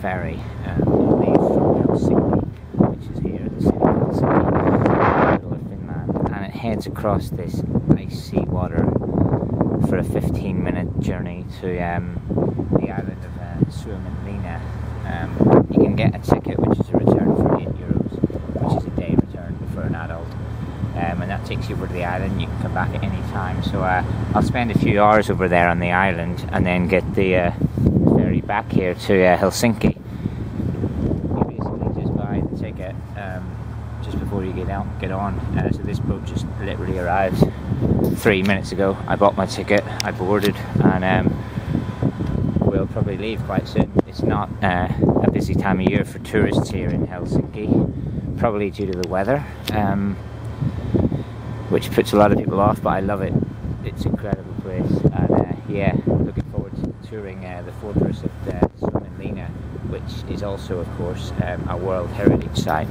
ferry. Um, you leave from Helsinki, which is here, the city of Helsinki, in middle of Finland, and it heads across this icy water for a 15 minute journey to um, the island of uh, Suomenlinna. Um, you can get a ticket which is a return for 8 euros, which is a day return for an adult. Um, and that takes you over to the island. You can come back at any time. So uh, I'll spend a few hours over there on the island and then get the uh, back here to uh, Helsinki. You basically just buy the ticket um, just before you get out, get on. Uh, so this boat just literally arrived three minutes ago. I bought my ticket, I boarded, and um, we'll probably leave quite soon. It's not uh, a busy time of year for tourists here in Helsinki, probably due to the weather, um, which puts a lot of people off. But I love it. It's an incredible place, and uh, yeah, touring uh, the fortress of uh, Suomenlinna, which is also, of course, um, a World Heritage Site.